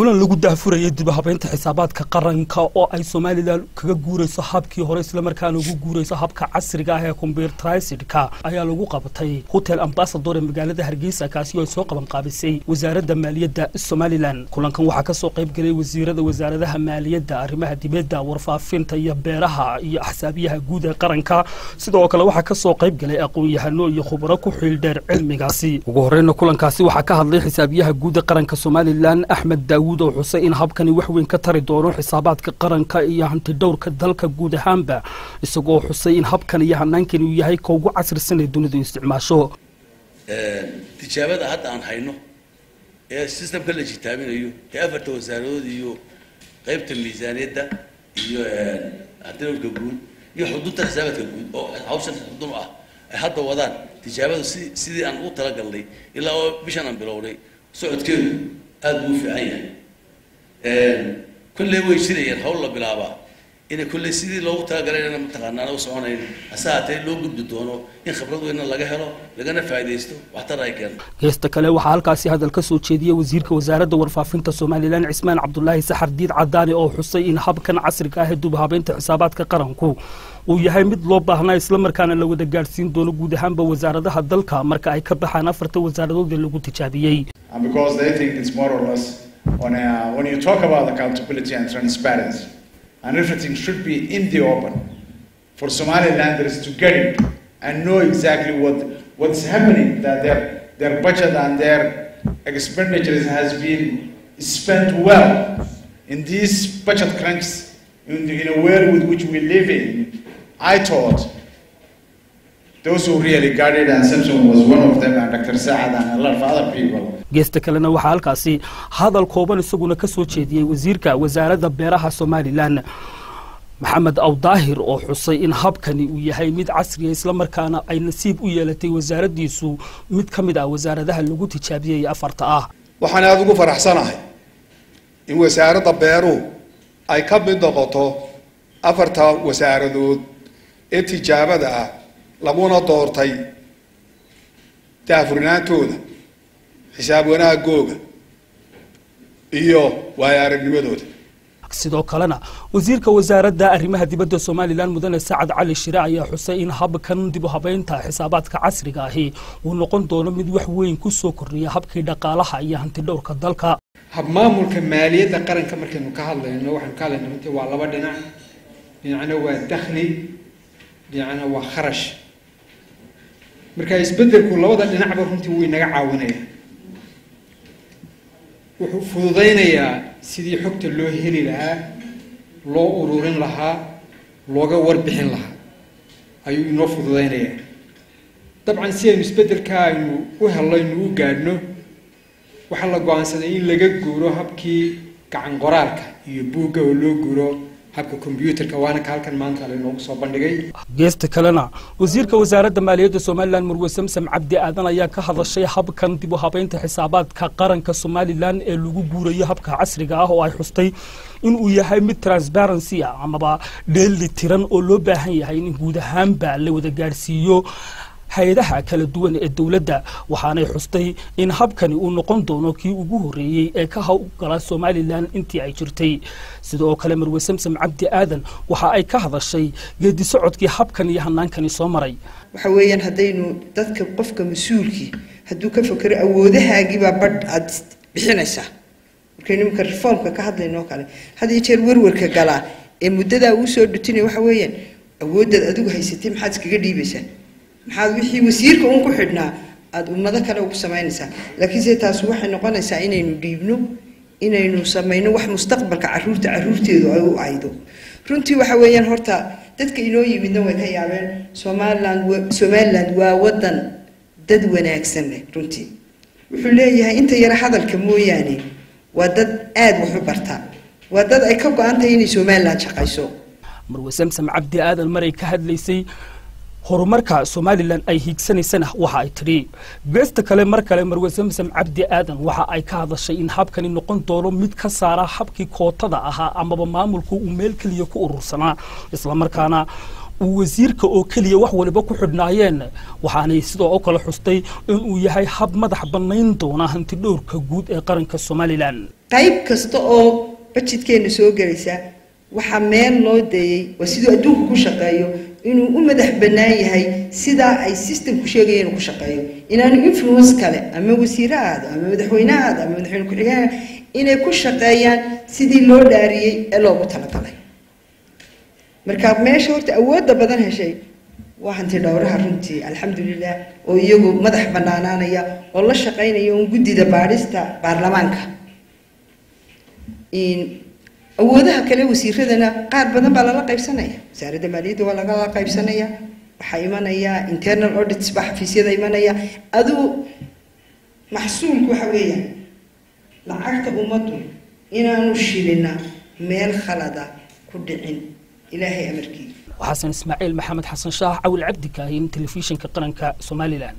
kulan lagu daahfurayay dib habeynta xisaabaadka qaranka oo ay somalilan kaga guurayso habkii hore islamarkaana ugu guurayso habka casriga ah ee combyuterisidka ayaa lagu qabatay. Hotel ambasador ee magaalada hargeysa kaasi oo ay soo qaban qaabisay wasaaradda maaliyadda somalilan. Kulankan waxaa ka soo qayb galay wasiirada wasaaradaha maaliyadda arrimaha dibadda warfaafinta iyo beeraha iyo xisaabiyaha guud ee qaranka. Sidoo kale waxaa ka soo qayb galay aqoon-yahano iyo khubaro ku xiildheer cilmigaasi. Ugu horeyna kulankaasi waxaa ka hadlay xisaabiyaha guud ee qaranka somalilan axmed daawuud oo xusay in habkani wax weyn ka tari doono xisaabaadka qaranka iyo hantidhowrka dalka guud ahaanba isagoo xusay in habkan iyo hanaankani uu yahay ka ugu casrisan ee dunidu isticmaasho. Tijaabada hadda aan hayno ee systemka la jitaaminayo ee afarta wasaaradood iyo qaybta miisaaniyadda iyo hantidhowrka guud iyo xudunta xisaabaadka guud oo hawshan xudun ah ay hadda wadaan tijaabadu si sidii aan u talagalnay ilaa oo bishan aan bilownay socodkeedu aada buu u fiican yahay kolley way jirayeen hawl la bilaabaa inay kolley sidii loogu talagalay inana mataqaanaan u soconayn hase haatee loo gudbi doono in khibrad weyna laga helo lagana faa'iidaysto waxtar ay keento geesta kale waxaa halkaasi hadal ka soo jeediyey wasiirka wasaaradda warfaafinta somalilan cismaan cabdulaahi saxar diid cadaani oo xusay in habkan casriga ah ee dubhabeynta xisaabaadka qaranku uu yahay mid loo baahnaa islamarkaana la wada gaadhsiin doono guud ahaanba wasaaradaha dalka. Marka ay ka baxaan afarta wasaaradood ee lagu tijaabiyey on uh, when you talk about accountability and transparency, and everything should be in the open for Somalilanders to get it and know exactly what what's happening, that their their budget and their expenditures has been spent well in these budget crunches in, the, in a world with which we live in. I thought those who really got it, and Simpson was one of them, and Dr. Saad and a lot of other people. geesta kalena waxaa halkaasi hadal kooban isaguna ka soo jeediyey wasiirka wasaaradda beeraha somalilan maxamed awdaahir oo xusay in habkani uu yahay mid casriya islamarkaana ay nasiib u yeelatay wasaaraddiisu mid ka mid ah wasaaradaha lagu tijaabiyey afarta ah waxaan aada ugu faraxsanahay in wasaaradda beeruhu ay ka mid noqoto afarta wasaaradood ee tijaabada ah laguna doortay daafurnaantooda xisaab wanaagooga iyo waayo aragnimadooda sidoo kalena wasiirka wasaaradda arrimaha dibadda somalilan mudane sacad cali shire ayaa xusay in habkan dib u habeynta xisaabaadka casriga ahi uu noqon doono mid wax weyn ku soo kordhiya habkii dhaqaalaha iyo hantidhowrka dalka. Habmaamulka maaliyadda qaranka markaynu ka hadlayno waxaanu ka hadlayna runtii waa laba dhinac. Dhinacna waa dakhli dhinacna waa kharash marka isbeddelku labada dhinacba runtii wuu inaga caawinaya. Wuxuu fududaynayaa sidii xogta loo heli lahaa loo ururin lahaa looga warbixin lahaa. Ayuu inoo fududaynayaa. Dabcan si aynu isbeddelka aynu u hello aynu u gaadhno waxaa la go'aansaday in laga guuro habkii gacan qoraalka iyo buugga oo loo guuro habka kombyuutarka waana ka halkan maanta lainoogu soo bandhigay. Geesta kalena wasiirka wasaaradda maaliyadda somalilan murwe samsam cabdi aadan ayaa ka hadashay habkan dib u habeynta xisaabaadka qaranka somalilan ee lagu guurayo habka casriga ah oo ay xustay in uu yahay mid transparency ah amaba dheeli tiran oo loo baahan yahay in guud ahaanba la wada gaadhsiiyo hay'adaha kala duwan ee dowladda waxaanay xustay in habkani uu noqon doono kii ugu horreeyey ee ka howlgala somalilan intii ay jirtay. Sidoo kale marwe samsam cabdi aadan waxa ay ka hadashay geedi socodkii habkan iyo hanaankani soo maray. Waxa weeyaan haddaynu dadka qofka mas'uulkii hadduu ka fakero awoodahaagiibaa badh aada bixinaysaa. Markaynu iminka reformka ka hadlaynoo kale had iyo jeer werwarka galaa ee muddadaa uu soo dhutinaya waxa weeyaan awooddaad adigu haysatay maxaad iskaga dhiibaysaa maxaad wixii wasiirka uun ku xidhnaa? Aada ummado kale ugu samaynaysaa. Laakiinse taas waxay noqonaysaa inaynu dhiibno inaynu samayno wax mustaqbalka carruurta caruurteedu ay u aydo runtii waxa weeyaan horta dadka inoo yimidna way ka yaabeen. Somaliland somaliland waa wadan dad wanaagsan leh runtii. Wuxuu leeyahay inta yara hadalka mooyaane waa dad aada wax u barta. Waa dad ay ka go-an tahay inay somaliland shaqayso. Samsam cabdi aadan maray ka hadlaysay horumarka somalilan ay hiigsanaysana waxa ay tidhi. Geesta kale mar kale marwe samsam cabdi aadan waxa ay ka hadashay in habkani noqon doono mid ka saara habkii kootada ahaa amaba maamulku uu meel keliya ku urursanaa. Islamarkaana uu wasiirka oo keliya wax waliba ku xidhnaayeen. Waxaanay sidoo oo kale xustay inuu yahay hab madax bannayn doona hanti dhowrka guud ee qaranka somalilan. Qayb kasta oo bajidkeena soo gelaysa waxaa meel loo deeyey waa siduu adduunku ku shaqeeyo inuu u madax bannaan yahay sidaa ay systemku sheegaya inuu ku shaqeeyo. Inaanu influence kale ama wasiire ahaado ama madaxweyne ahaado ama madaxweyne ku-xigeen inay ku shaqeeyaan sidii loo dhaariyey ee loogu talagalay. Marka meesha horta awoodda badan heshay waa hanti dhowraha runtii alxamdulilah oo iyagu madax bannaanaanaya oo la shaqaynaya un guddida baadhista baarlamaanka awoodaha kale wasiiradana qaar badan baa lala qaybsanaya. Wasaaradda maaliyadda waa lagala qaybsanaya waxaa imanaya internal audits baa xafiisyada imanaya. Aduu maxsuulku waxa weeyaan lacagta ummaddu inaanu shilina meel khalada ku dhicin ilaahay amarkii xasan ismaaciil maxamed xasan shaah cawil cabdi kaahin telefishinka qaranka somalilan